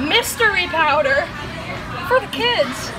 mystery powder for the kids.